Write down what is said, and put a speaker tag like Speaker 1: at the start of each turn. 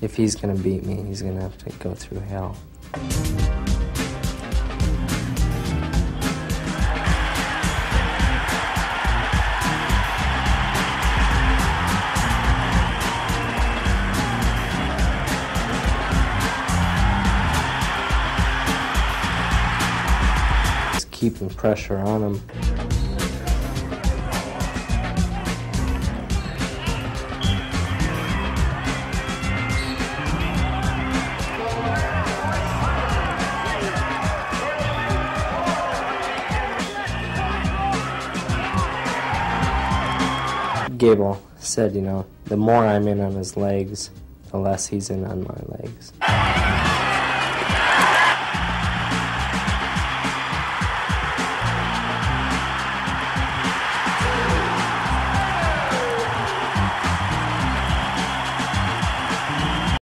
Speaker 1: if he's going to beat me, he's going to have to go through hell. Just keeping pressure on him. Gable said, you know, the more I'm in on his legs, the less he's in on my legs.